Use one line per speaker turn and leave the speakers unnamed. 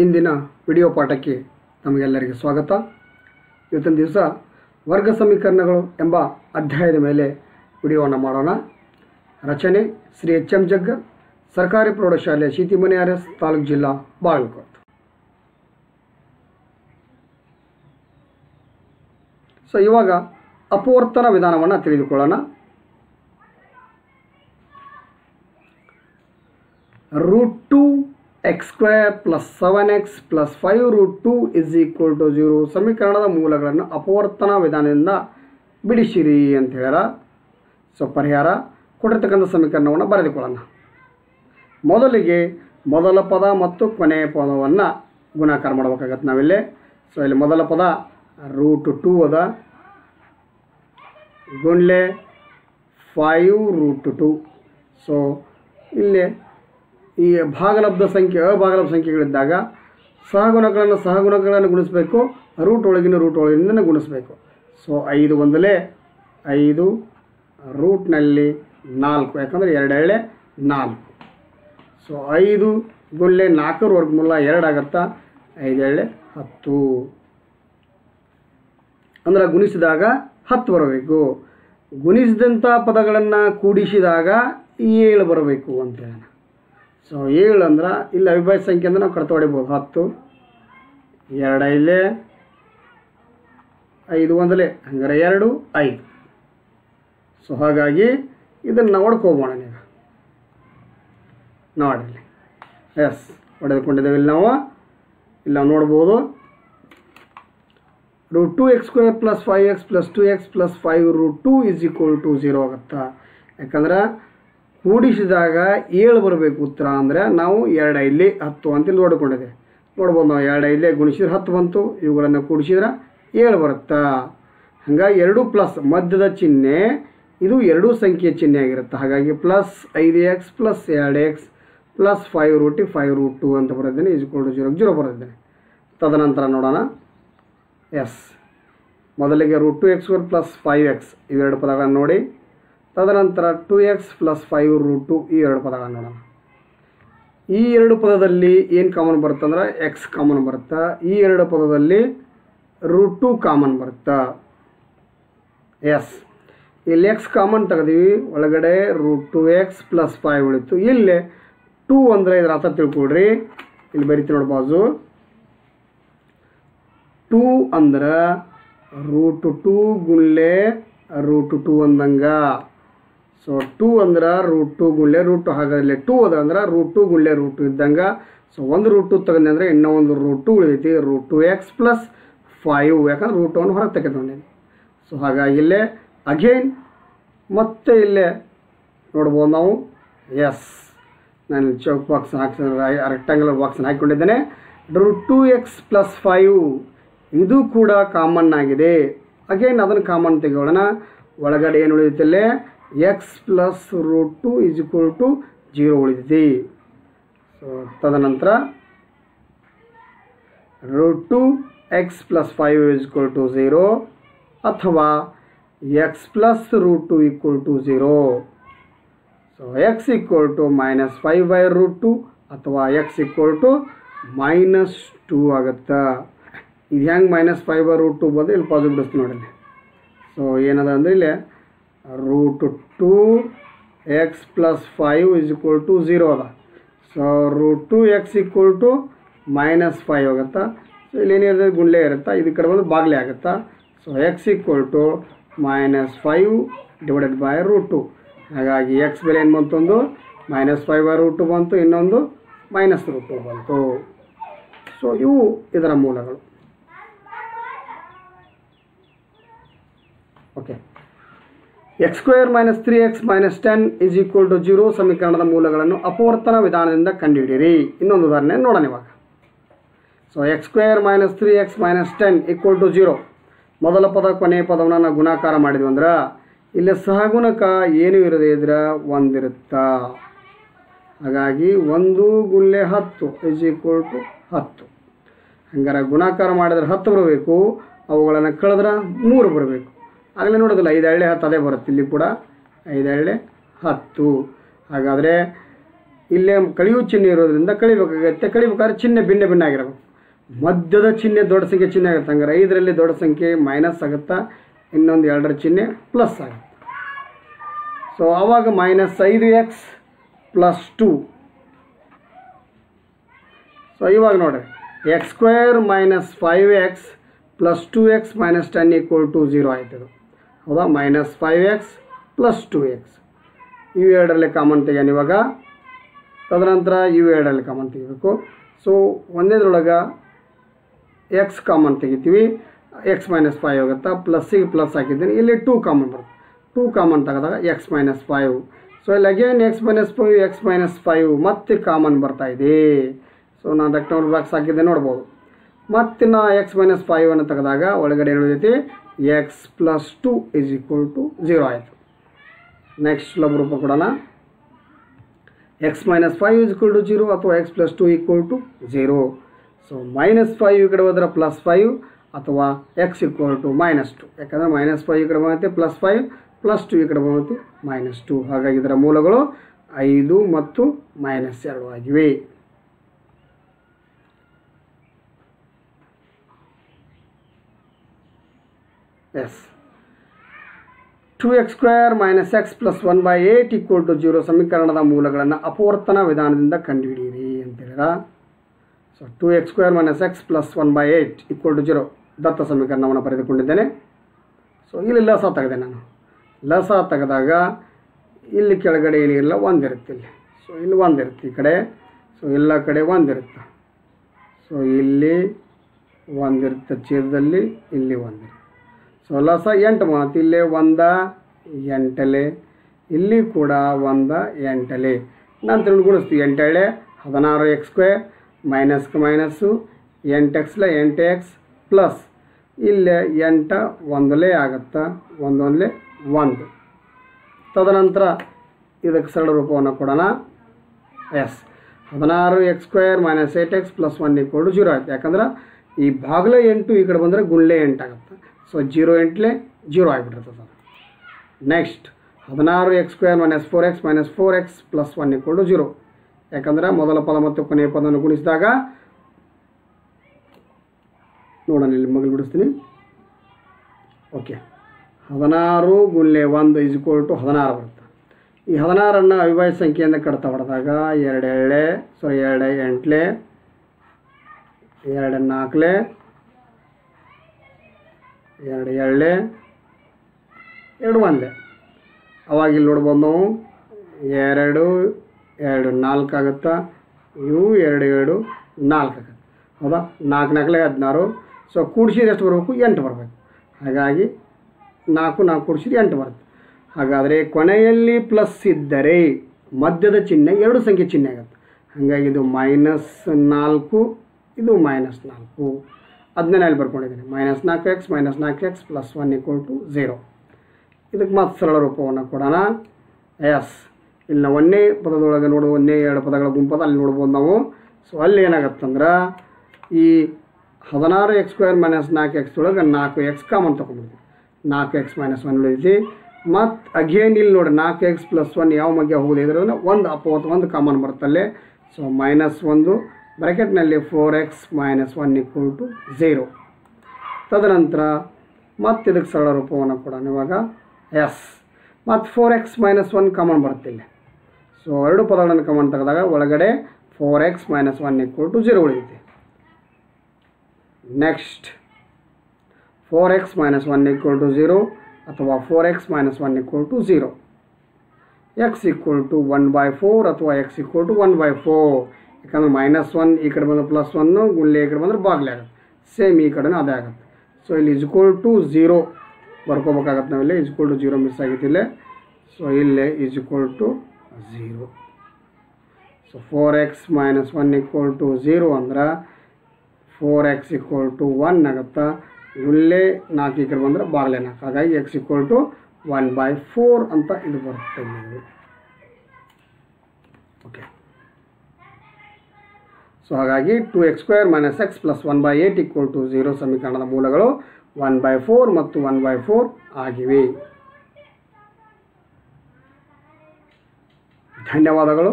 ಇಂದಿನ ವಿಡಿಯೋ ಪಾಠಕ್ಕೆ ನಮಗೆಲ್ಲರಿಗೆ ಸ್ವಾಗತ. ಇವತ್ತಿನ ದಿವಸ ವರ್ಗ ಸಮೀಕರಣಗಳು ಎಂಬ ಅಧ್ಯಾಯದ ಮೇಲೆ ವಿಡಿಯೋವನ್ನು ಮಾಡೋಣ. ರಚನೆ ಶ್ರೀ ಎಚ್ ಎಂ ಜಗ್ಗರ್ ಸರ್ಕಾರಿ ಪ್ರೌಢಶಾಲೆ ಶೀತಿಮನೆ ಆರ್ ಎಸ್ ತಾಲೂಕು ಜಿಲ್ಲಾ ಬಾಗಲಕೋಟೆ. ಸೊ ಇವಾಗ ಅಪವರ್ತನ ವಿಧಾನವನ್ನು ತಿಳಿದುಕೊಳ್ಳೋಣ root two x square plus seven x plus five root two is equal to zero ಸಮೀಕರಣದ ಮೂಲಗಳನ್ನು ಅಪವರ್ತನ ವಿಧಾನದಿಂದ ಬಿಡಿಸಿರಿ ಅಂತ ಹೇಳ್ಯಾರ. ಸೊ ಪರಿಹಾರ ಕೊಟ್ಟಿರ್ತಕ್ಕಂಥ ಸಮೀಕರಣವನ್ನು ಬರೆದುಕೊಳ್ಳೋಣ. ಮೊದಲಿಗೆ ಮೊದಲ ಪದ ಮತ್ತು ಕೊನೆಯ ಪದವನ್ನು ಗುಣಾಕಾರ ಮಾಡಬೇಕಾಗತ್ತೆ ನಾವಿಲ್ಲಿ. ಸೊ ಇಲ್ಲಿ ಮೊದಲ ಪದ ರೂಟ್ ಟು ಅದ. ಗುಂಡ್ಲೆ ಫೈವ್ ರೂಟ್ ಟು ಸೊ ಇಲ್ಲಿ ಈ ಭಾಗಲಬ್ಧ ಸಂಖ್ಯೆ, ಅಭಾಗಲಬ್ಧ ಸಂಖ್ಯೆಗಳಿದ್ದಾಗ ಸಹಗುಣಗಳನ್ನು ಸಹಗುಣಗಳನ್ನು ಗುಣಿಸಬೇಕು ರೂಟ್ ಒಳಗಿನ ರೂಟ್ ಒಳಗಿನಿಂದ ಗುಣಿಸಬೇಕು. ಸೊ ಐದು ಒಂದಲೇ, ಐದು ರೂಟ್ನಲ್ಲಿ ನಾಲ್ಕು, ಯಾಕಂದರೆ ಎರಡೆರಡೆ ನಾಲ್ಕು. ಸೊ ಐದು ಗುಳ್ಳೆ ನಾಲ್ಕರ ವರ್ಗಮೂಲ ಎರಡು ಆಗತ್ತಾ? ಐದು ಎಳ್ಳೆ ಹತ್ತು. ಅಂದ್ರೆ ಗುಣಿಸಿದಾಗ ಹತ್ತು ಬರಬೇಕು. ಗುಣಿಸಿದಂಥ ಪದಗಳನ್ನು ಕೂಡಿಸಿದಾಗ ಏಳು ಬರಬೇಕು ಅಂತ ಹೇಳೋಣ. ಸೊ ಏಳು ಅಂದ್ರೆ ಇಲ್ಲಿ ಅವಿಭಾಜ್ಯ ಸಂಖ್ಯೆ ಅಂದ್ರೆ ನಾವು ಕಡಿತ ಹೊಡಿಬೋದು. ಹತ್ತು, ಎರಡು ಐಲೆ ಐದು ಒಂದಲೇ, ಹಂಗಾರೆ ಎರಡು, ಐದು. ಸೊ ಹಾಗಾಗಿ ಇದನ್ನು ಹೊಡ್ಕೋಬೋಣ ನೀವು. ನೋಡಿ ಎಸ್ ಹೊಡೆದುಕೊಂಡಿದ್ದೇವೆ ಇಲ್ಲಿ ನಾವು. ಇಲ್ಲಿ ನಾವು ನೋಡ್ಬೋದು. Root two x square plus five x plus two x plus five root two is equal to zero ಆಗುತ್ತಾ? ಯಾಕಂದ್ರೆ ಕೂಡಿಸಿದಾಗ ಏಳು ಬರಬೇಕು ಉತ್ತರ ಅಂದರೆ ನಾವು ಎರಡು ಇಲ್ಲಿ ಹತ್ತು ಅಂತೇಳಿ ನೋಡಿಕೊಂಡಿದೆ. ನೋಡ್ಬೋದು ನಾವು ಎರಡು ಐಲೆ ಗುಣಿಸಿದ್ರೆ ಹತ್ತು ಬಂತು, ಇವುಗಳನ್ನು ಕೂಡಿಸಿದ್ರೆ ಏಳು ಬರುತ್ತಾ? ಹಾಗಾಗಿ ಎರಡು ಪ್ಲಸ್ ಮಧ್ಯದ ಚಿಹ್ನೆ, ಇದು ಎರಡು ಸಂಖ್ಯೆಯ ಚಿಹ್ನೆ ಆಗಿರುತ್ತೆ. ಹಾಗಾಗಿ ಪ್ಲಸ್ ಐದು ಎಕ್ಸ್ ಪ್ಲಸ್ ಎರಡು ಎಕ್ಸ್ ಪ್ಲಸ್ ಫೈವ್ ರೂಟಿ ಫೈವ್ ರೂಟ್ ಟು ಅಂತ ಬರೆದಿದ್ದೇನೆ, ಈಸ್ ಟು ಜೀರೋ ಜೀರೋ ಬರೆದಿದ್ದೇನೆ. ತದನಂತರ ನೋಡೋಣ. ಎಸ್. ಮೊದಲಿಗೆ root two x plus five x, ಇವೆರಡು ಪದಗಳನ್ನು ನೋಡಿ. ತದನಂತರ two x plus five root two ಈ ಎರಡು ಪದಗಳನ್ನು ನೋಡೋಣ. ಈ ಎರಡು ಪದದಲ್ಲಿ ಏನು ಕಾಮನ್ ಬರುತ್ತೆ ಅಂದ್ರೆ ಎಕ್ಸ್ ಕಾಮನ್ ಬರುತ್ತಾ. ಈ ಎರಡು ಪದದಲ್ಲಿ ರೂಟ್ ಟು ಕಾಮನ್ ಬರುತ್ತಾ. ಎಸ್ ಇಲ್ಲಿ ಎಕ್ಸ್ ಕಾಮನ್ ತೆಗೆದೀವಿ. ಒಳಗಡೆ root two x plus five ಉಳಿತು. ಇಲ್ಲಿ ಟೂ ಅಂದರೆ ಇದರ ಅರ್ಥ ತಿಳ್ಕೊಡ್ರಿ ಇಲ್ಲಿ ಬರೀತಿ ನೋಡಿ ಬಾಜು. ಟೂ ಅಂದ್ರೆ ರೂಟ್ ಟು ಗುಳ್ಳೆ ರೂಟ್ ಟು ಅಂದಂಗ. ಸೊ ಟೂ ಅಂದ್ರೆ ರೂಟ್ ಟು ಗುಳ್ಳೆ ರೂಟ್ ಹಾಗಾದಲ್ಲಿ ಟೂ ಅದ ಅಂದ್ರೆ ರೂಟ್ ಟು ಗುಳ್ಳೆ ರೂಟು ಇದ್ದಂಗೆ. ಸೊ ಒಂದು ರೂಟ್ ಟು ತಗೊಂಡೆ ಅಂದರೆ ಇನ್ನೂ ಒಂದು root two ಉಳಿದೈತಿ. Root two x plus five ಯಾಕಂದ್ರೆ ರೂಟ್ ಒನ್ ಹೊರಗೆ ತೆಗೆದುಕೊಂಡೇನಿ ಸೊ ಹಾಗಾಗಿ ಇಲ್ಲೇ ಅಗೇನ್ ಮತ್ತೆ ಇಲ್ಲೇ ನೋಡ್ಬೋದು ನಾವು. ಎಸ್ ನಾನು ಚೌಕ್ ಬಾಕ್ಸ್ ಹಾಕಿ ರೆಕ್ಟಾಂಗ್ಯುಲರ್ ಬಾಕ್ಸನ್ನು ಹಾಕಿಕೊಂಡಿದ್ದೇನೆ. Root two x plus five ಇದು ಕೂಡ ಕಾಮನ್ ಆಗಿದೆ. ಅಗೇನ್ ಅದನ್ನು ಕಾಮನ್ ತೆಗೆಯೋಣ. ಒಳಗಡೆ ಏನು ಉಳಿದೈತಲ್ಲೇ x plus root two is equal to zero ಉಳಿದಿದೆ. ಸೊ ತದನಂತರ root two x plus five is equal to zero ಅಥವಾ x plus root two equal to zero so x equal to minus five by root two ಅಥವಾ x equal to minus two ಆಗುತ್ತಾ. ಇದು ಹೆಂಗೆ minus five by root two ಬಂದರೆ ಇಲ್ಲಿ positives ನೋಡಿ so ಏನದ ಅಂದರೆ ಇಲ್ಲಿ root two x plus five is equal to zero ಅದ. So root two x equal to minus five ಆಗುತ್ತಾ? ಸೊ ಇಲ್ಲಿ ಏನಿರುತ್ತೆ ಗುಂಡ್ಲೆ ಇರುತ್ತಾ? ಇದು ಕಡೆ ಬಂದು ಬಾಗ್ಲೆ ಆಗುತ್ತಾ? So x equal to minus five divided by root two ಹಾಗಾಗಿ ಎಕ್ಸ್ ಬೆಲೆ ಏನು ಬಂತು ಒಂದು? Minus five by root two ಬಂತು, ಇನ್ನೊಂದು ಮೈನಸ್ ರೂಟ್ ಟು ಬಂತು. ಸೊ ಇವು ಇದರ ಮೂಲಗಳು. Okay x square minus three x minus ten is equal to zero ಸಮೀಕರಣದ ಮೂಲಗಳನ್ನು ಅಪವರ್ತನ ವಿಧಾನದಿಂದ ಕಂಡುಹಿಡಿಯಿರಿ. ಇನ್ನೊಂದು ಉದಾಹರಣೆ ನೋಡೋಣ ಇವಾಗ. So x square minus three x minus ten equal to zero ಮೊದಲ ಪದ, ಕೊನೆಯ ಪದವನ್ನು ನಾವು ಗುಣಾಕಾರ ಮಾಡಿದ್ವಿ ಅಂದ್ರೆ, ಇಲ್ಲಿ ಸಹಗುಣಕ ಏನು ಇರದೇ ಇದ್ರೆ ಒಂದಿರುತ್ತಾ? ಹಾಗಾಗಿ ಒಂದು ಗುಳ್ಳೆ ಹತ್ತು ಇಸ್ ಈಕ್ವಲ್ ಟು ಹತ್ತು. ಹಂಗಾರೆ ಗುಣಾಕಾರ ಮಾಡಿದ್ರೆ ಹತ್ತು ಬರಬೇಕು, ಅವುಗಳನ್ನು ಕಳೆದ್ರೆ ಮೂರು ಬರಬೇಕು. ಆಗಲೇ ನೋಡೋದಿಲ್ಲ, ಐದು ಹಳ್ಳಿ ಹತ್ತು ಅದೇ ಬರುತ್ತೆ, ಇಲ್ಲಿ ಕೂಡ ಐದು ಹಳ್ಳಿ ಹತ್ತು. ಹಾಗಾದರೆ ಇಲ್ಲೇ ಕಳಿಯು ಚಿಹ್ನೆ ಇರೋದ್ರಿಂದ ಕಳಿಬೇಕಾಗತ್ತೆ, ಕಳಿಬೇಕಾದ್ರೆ ಚಿಹ್ನೆ ಭಿನ್ನ ಭಿನ್ನ ಆಗಿರಬೇಕು. ಮಧ್ಯದ ಚಿಹ್ನೆ ದೊಡ್ಡ ಸಂಖ್ಯೆ ಚಿಹ್ನೆ ಆಗುತ್ತೆ, ಹಂಗಾರೆ ಐದರಲ್ಲಿ ದೊಡ್ಡ ಸಂಖ್ಯೆ ಮೈನಸ್ ಆಗುತ್ತಾ, ಇನ್ನೊಂದು ಎರಡರ ಚಿಹ್ನೆ ಪ್ಲಸ್ ಆಗುತ್ತೆ. ಸೊ ಆವಾಗ ಮೈನಸ್ ಐದು ಎಕ್ಸ್ ಪ್ಲಸ್ ಟು ಸೊ ಇವಾಗ ನೋಡಿರಿ x squared minus five x plus two x minus ten equal to zero ಆಯ್ತು ಇದು ಹೌದಾ? Minus five x plus two x ಇವು ಎರಡರಲ್ಲಿ ಕಾಮನ್ ತೆಗೆಯೋಣ ಇವಾಗ. ತದನಂತರ ಇವು ಎರಡರಲ್ಲಿ ಕಾಮನ್ ತೆಗಿಬೇಕು. ಸೊ ಒಂದೇದ್ರೊಳಗೆ ಎಕ್ಸ್ ಕಾಮನ್ ತೆಗಿತೀವಿ. ಎಕ್ಸ್ ಮೈನಸ್ ಫೈವ್ ಆಗುತ್ತಾ ಪ್ಲಸ್ಸಿಗೆ ಪ್ಲಸ್ ಹಾಕಿದ್ದೀನಿ. ಇಲ್ಲಿ ಟೂ ಕಾಮನ್ ಬರುತ್ತೆ. ಟೂ ಕಾಮನ್ ತೆಗೆದಾಗ ಎಕ್ಸ್ ಮೈನಸ್ ಫೈವ್ ಸೊ ಇಲ್ಲಿ again x minus five x minus five ಮತ್ತೆ ಕಾಮನ್ ಬರ್ತಾ ಇದೆ. ಸೊ ನಾನು ರೆಕ್ಟೋಲ್ ಬಾಕ್ಸ್ ಹಾಕಿದ್ದೆ, ನೋಡ್ಬೋದು. ಮತ್ತೆ ನಾ ಎಕ್ಸ್ ಮೈನಸ್ ಫೈವನ್ನು ತೆಗೆದಾಗ ಒಳಗಡೆ ಏನು ಉಳಿದೈತಿ x plus two is equal to zero ಆಯಿತು. ನೆಕ್ಸ್ಟ್ ಸುಲಭ ರೂಪ ಕೊಡೋಣ. X minus five is equal to zero ಅಥವಾ x plus two equal to zero so minus five ಈ ಕಡೆ ಹೋದ್ರೆ ಪ್ಲಸ್ ಫೈವ್ ಅಥವಾ x equal to minus two ಯಾಕಂದರೆ ಮೈನಸ್ ಫೈವ್ ಈ ಕಡೆ ಬಂದಂತೆ ಪ್ಲಸ್ ಫೈವ್ ಪ್ಲಸ್ ಟು ಈ ಕಡೆ ಬಂದಂತೆ ಮೈನಸ್ ಟು ಹಾಗಾಗಿ ಇದರ ಮೂಲಗಳು ಐದು ಮತ್ತು ಮೈನಸ್ ಎರಡು ಆಗಿವೆ. Yes. Two x squared minus x plus one by eight equal to zero ಸಮೀಕರಣದ ಮೂಲಗಳನ್ನು ಅಪವರ್ತನ ವಿಧಾನದಿಂದ ಕಂಡುಹಿಡಿಯಿರಿ ಅಂತೇಳಿರ so two x squared minus x plus one by eight equal to zero ದತ್ತ ಸಮೀಕರಣವನ್ನು ಪಡೆದುಕೊಂಡಿದ್ದೇನೆ ಸೊ ಇಲ್ಲಿ ಲಸ ತೆಗೆದೆ ನಾನು. ಲಸ ತೆಗೆದಾಗ ಇಲ್ಲಿ ಕೆಳಗಡೆ ಏನಿಲ್ಲ ಒಂದಿರುತ್ತೆ ಇಲ್ಲಿ. ಸೊ ಇಲ್ಲಿ ಒಂದಿರುತ್ತೆ ಈ ಕಡೆ. ಸೊ ಎಲ್ಲ ಕಡೆ ಒಂದಿರುತ್ತೆ. ಸೊ ಇಲ್ಲಿ ಒಂದಿರುತ್ತೆ ಛೇದದಲ್ಲಿ, ಇಲ್ಲಿ ಒಂದಿರುತ್ತೆ. ಸೊ ಲಸ ಎಂಟು ಮಾತು ಇಲ್ಲೇ ಒಂದ, ಎಂಟಲೆ. ಇಲ್ಲಿ ಕೂಡ ಒಂದ, ಎಂಟಲೆ. ನಂತರ ಗುಣಿಸ್ತೀವಿ ಎಂಟೇಳೆ, ಹದಿನಾರು ಎಕ್ಸ್ ಸ್ಕ್ವೇರ್ ಮೈನಸ್ಗೆ ಮೈನಸ್ಸು, ಎಂಟು ಎಕ್ಸ್ಲ ಎಂಟು ಎಕ್ಸ್ ಪ್ಲಸ್. ಇಲ್ಲೇ ಎಂಟ ಒಂದಲೇ ಆಗುತ್ತಾ, ಒಂದೊಂದಲೆ ಒಂದು. ತದನಂತರ ಇದಕ್ಕೆ ಸರಳ ರೂಪವನ್ನು ಕೊಡೋಣ. ಎಸ್. ಹದಿನಾರು X square minus eight X plus one equal to zero ಆಯ್ತು. ಯಾಕಂದ್ರೆ ಈ ಭಾಗಲೇ ಎಂಟು ಈ ಕಡೆ ಬಂದರೆ ಗುಳ್ಳೆ ಎಂಟಾಗುತ್ತೆ ಸೊ ಜೀರೋ ಎಂಟ್ಲೆ ಜೀರೋ ಆಗಿಬಿಟ್ಟಿರ್ತದೆ ನೆಕ್ಸ್ಟ್ ಹದಿನಾರು x squared minus four x minus four x plus one equal to zero. ಯಾಕಂದರೆ ಮೊದಲ ಪದ ಮತ್ತು ಕೊನೆಯ ಪದವನ್ನು ಗುಣಿಸಿದಾಗ, ನೋಡೋಣ ಇಲ್ಲಿ ಮಗಳು ಬಿಡಿಸ್ತೀನಿ. ಓಕೆ ಹದಿನಾರು ಗುಣ್ಲೆ ಒಂದು ಇಸ್ ಈಕ್ವಲ್ ಟು ಹದಿನಾರು ಬರುತ್ತೆ. ಈ ಹದಿನಾರನ್ನು ಅವಿಭಾಜ್ಯ ಸಂಖ್ಯೆಯಿಂದ ಕಡಿತ ಹೊಡೆದಾಗ ಎರಡು ಸೊ ಎರಡು ಎಂಟ್ಲೆ ಎರಡು ನಾಲ್ಕಲೆ ಎರಡು ಎಳ್ಳೆ, ಎರಡು ಒಂದೇ. ಅವಾಗ ಇಲ್ಲಿ ನೋಡ್ಬೋದು ನಾವು, ಎರಡು ಎರಡು ನಾಲ್ಕು ಆಗುತ್ತಾ? ಇವು ಎರಡು ಎರಡು, ನಾಲ್ಕು ಆಗುತ್ತೆ. ಹೌದಾ? ನಾಲ್ಕು ನಾಲ್ಕಲೆ ಹದಿನಾರು. ಸೊ ಕೂಡಿಸಿದ್ರೆ ಎಷ್ಟು ಬರಬೇಕು? ಎಂಟು ಬರಬೇಕು. ಹಾಗಾಗಿ, ನಾಲ್ಕು ನಾಲ್ಕು ಕೂಡಿಸಿದ್ರೆ ಎಂಟು ಬರುತ್ತೆ. ಹಾಗಾದರೆ ಕೊನೆಯಲ್ಲಿ ಪ್ಲಸ್ ಇದ್ದರೆ ಮಧ್ಯದ ಚಿಹ್ನೆ ಎರಡು ಸಂಖ್ಯೆ ಚಿಹ್ನೆ ಆಗುತ್ತೆ. ಹಾಗಾಗಿ ಇದು ಮೈನಸ್ ನಾಲ್ಕು, ಇದು ಮೈನಸ್ ನಾಲ್ಕು. ಅದನ್ನೇ ಅಲ್ಲಿ ಬರ್ಕೊಂಡಿದ್ದೀನಿ. ಮೈನಸ್ ನಾಲ್ಕು ಎಕ್ಸ್ ಮೈನಸ್ ನಾಲ್ಕು x plus one equal to zero ಇದಕ್ಕೆ ಮತ್ತು ಸರಳ ರೂಪವನ್ನು ಕೊಡೋಣ. ಎಸ್ ಇಲ್ಲಿ ನಾವು ಒಂದೇ ಪದದೊಳಗೆ ನೋಡುವ, ಒಂದೇ ಎರಡು ಪದಗಳ ಗುಂಪದ ಅಲ್ಲಿ ನೋಡ್ಬೋದು ನಾವು. ಸೊ ಅಲ್ಲಿ ಏನಾಗತ್ತಂದ್ರೆ ಈ ಹದಿನಾರು ಎಕ್ಸ್ ಸ್ಕ್ವೇರ್ ಮೈನಸ್ ನಾಲ್ಕು ಎಕ್ಸ್ ಒಳಗೆ ನಾಲ್ಕು ಎಕ್ಸ್ ಕಾಮನ್ ತೊಗೊಂಡ್ಬಿಡ್ತೀವಿ. ನಾಲ್ಕು ಎಕ್ಸ್ ಮೈನಸ್ ಒನ್ ಉಳಿದೈತಿ ಮತ್ತು ಅಗೇನ್ ಇಲ್ಲಿ ನೋಡಿ, ನಾಲ್ಕು ಎಕ್ಸ್ ಪ್ಲಸ್ ಒನ್ ಯಾವ ಮಗ್ಗೆ ಹೋಗೋದು ಇದ್ರೆ ಒಂದು ಅಪ್ಪ ಒಂದು ಕಾಮನ್ ಬರುತ್ತಲ್ಲೇ. ಸೊ ಮೈನಸ್ ಒಂದು ಬ್ರ್ಯಾಕೆಟ್ನಲ್ಲಿ four x minus one equal to zero ತದನಂತರ ಮತ್ತೆ ಇದಕ್ಕೆ ಸರಳ ರೂಪವನ್ನು ಕೊಡೋಣ. ಇವಾಗ ಎಸ್ ಮತ್ತು four x minus one common ಬರ್ತಿಲ್ಲ ಇಲ್ಲಿ. ಸೊ ಎರಡು ಪದಗಳನ್ನು ಕಾಮನ್ ತೆಗೆದಾಗ ಒಳಗಡೆ four x minus one equal to zero ಉಳಿಯುತ್ತೆ. Next four x minus one equal to zero ಅಥವಾ four x minus one equal to zero x equal to one by four ಅಥವಾ x equal to one by four ಯಾಕಂದ್ರೆ minus one ಈ ಕಡೆ ಬಂದ್ರೆ plus one ಗುಳ್ಳೆ ಈ ಕಡೆ ಬಂದ್ರೆ ಬಾಗ್ಲೆ ಆಗುತ್ತೆ. ಸೇಮ್ ಈ ಕಡೆನೂ ಅದೇ ಆಗುತ್ತೆ. ಸೊ ಇಲ್ಲಿ ಇಜ್ಕೋಲ್ ಟು ಝೀರೋ ಬರ್ಕೋಬೇಕಾಗತ್ತೆ ನಾವಿಲ್ಲಿ. ಇಜ್ಕೋಲ್ ಟು ಜೀರೋ ಮಿಸ್ ಆಗಿತ್ತು ಇಲ್ಲೇ. ಸೊ ಇಲ್ಲೇ equal to zero so four x minus one equal to zero ಅಂದ್ರೆ four x equal to one ಆಗುತ್ತಾ. ಇಲ್ಲೇ ನಾಲ್ಕು ಈ ಕಡೆ ಬಂದರೆ ಬಾಗ್ಲೆ ನಾಲ್ಕು. ಹಾಗಾಗಿ x equal to one by four ಅಂತ ಇದು ಬರುತ್ತೆ ಓಕೆ ಸೊ ಹಾಗಾಗಿ two x squared minus x plus one by eight equal to zero ಸಮೀಕರಣದ ಮೂಲಗಳು ಒನ್ ಬೈ ಫೋರ್ ಮತ್ತು ಒನ್ ಬೈ ಫೋರ್ ಆಗಿವೆ. ಧನ್ಯವಾದಗಳು.